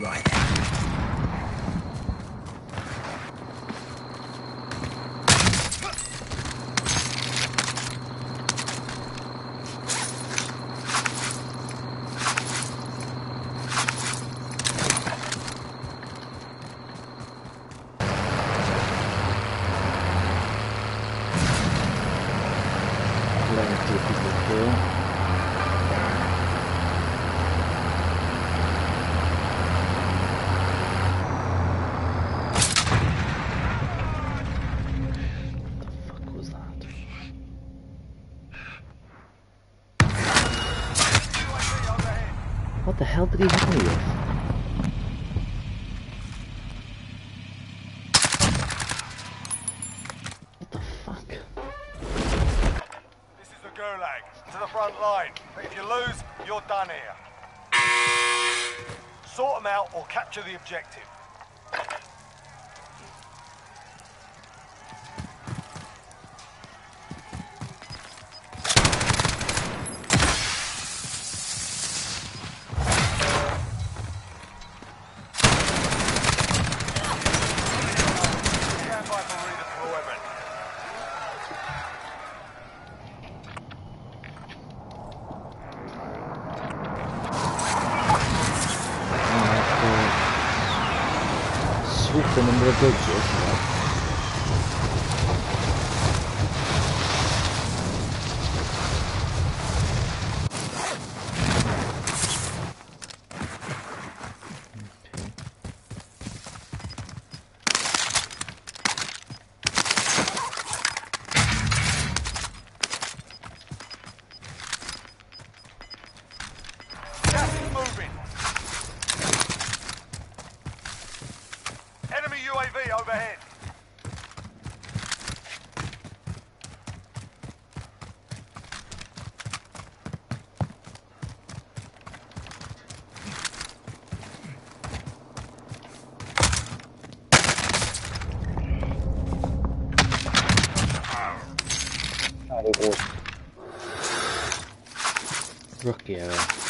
Right the hell did he hit me with? What the fuck? Swoop the number of bridges. UAV overhead. Rookie error.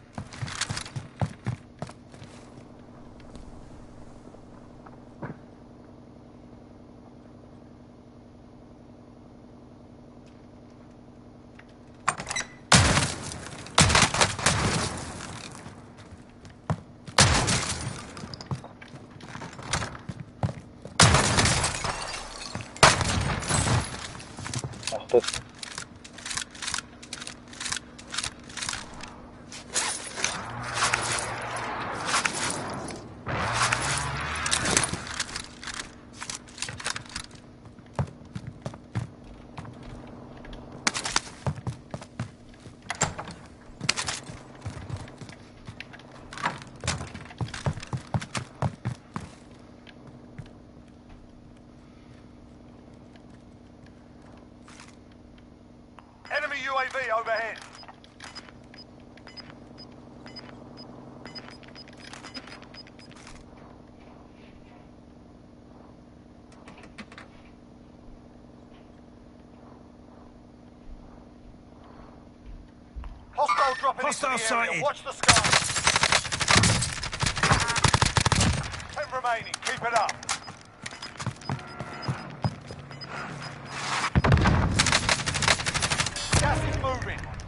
Enemy UAV overhead. Hostile dropping Hostile into the area. Watch the skies. Ten remaining. Keep it up. Moving.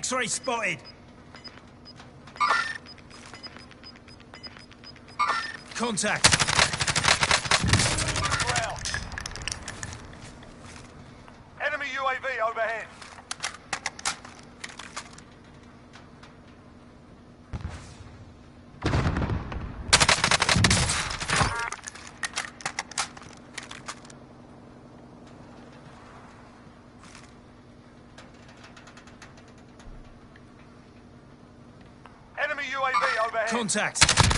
X-ray spotted. Contact. Ground. Enemy UAV overhead. UAV overhead. Contact.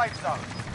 Safe zone.